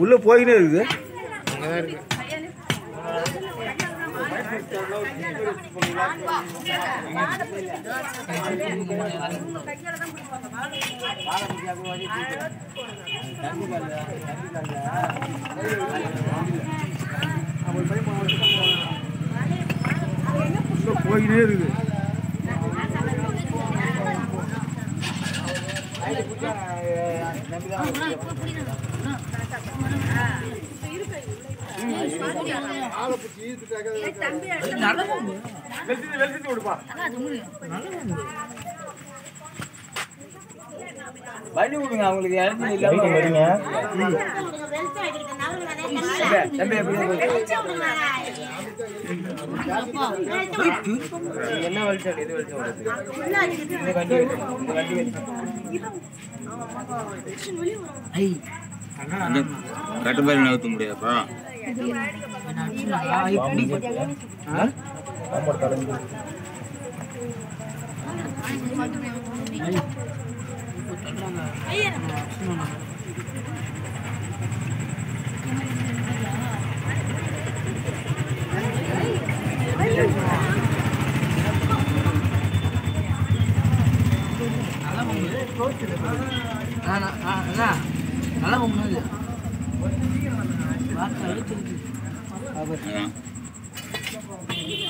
உள்ள போயினே இருக்குது. அங்கே இருக்கு போயினே இருக்குது. வண்டி விடுங்க அவங்களுக்கு வரீங்க தம்பி என்ன வலிச்சாடு எது வலிச்சா வருது இந்த வண்டி வச்சு இந்த வண்டி வச்சு கட்டுப்பாடு நகர்த்த முடியாதப்பா அதான்.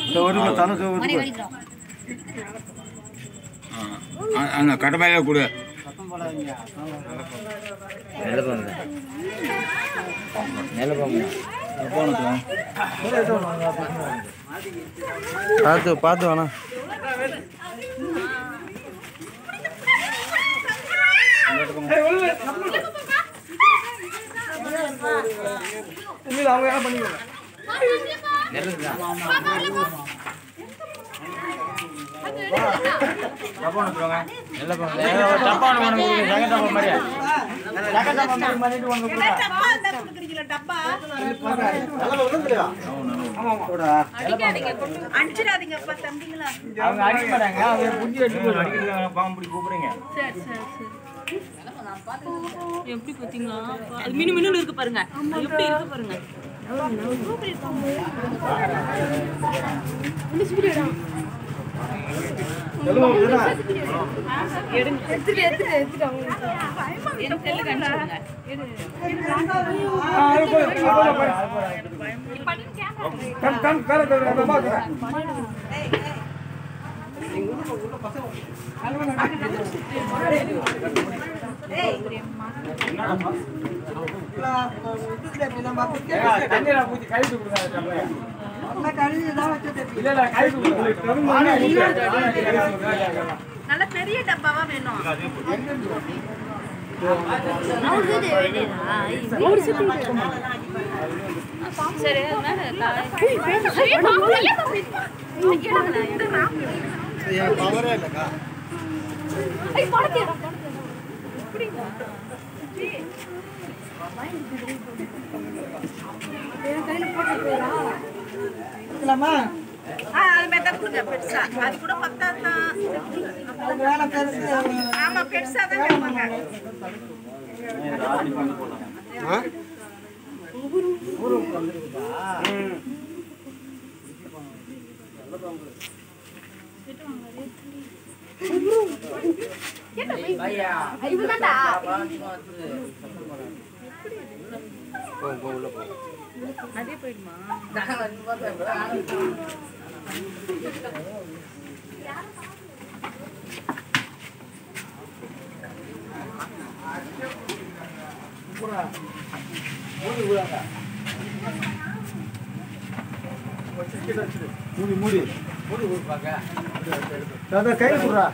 இந்த வருங்க தலை வருங்க அங்க கட்டுப்பாயில கொடு போங்க பார்த்து பார்த்து வேணா ஒன்று கொடுங்க அடிச்சிடாதீங்கப்பா தம்பிங்களா அவங்க அடிக்க மாட்டாங்க. அவங்க புடிச்சு எடுத்து பாம்பு பிடி கூப்பிடுங்க சரி சரி சரி. எப்படி பாத்தீங்களா அது மினு மினு இருக்கு பாருங்க. எப்படி இருக்கு பாருங்க? எனக்கு நல்ல பெரிய டப்பாவா வேணும். சரி அது ஆ, அது மாதிரி தான் கொடுங்க, பெருசா. அது கூட பத்தாதுதான். ஆமா, பெருசா தான் கேட்பாங்க. அதே போயிடுமா மூடி மூடி கையில் கொடுறா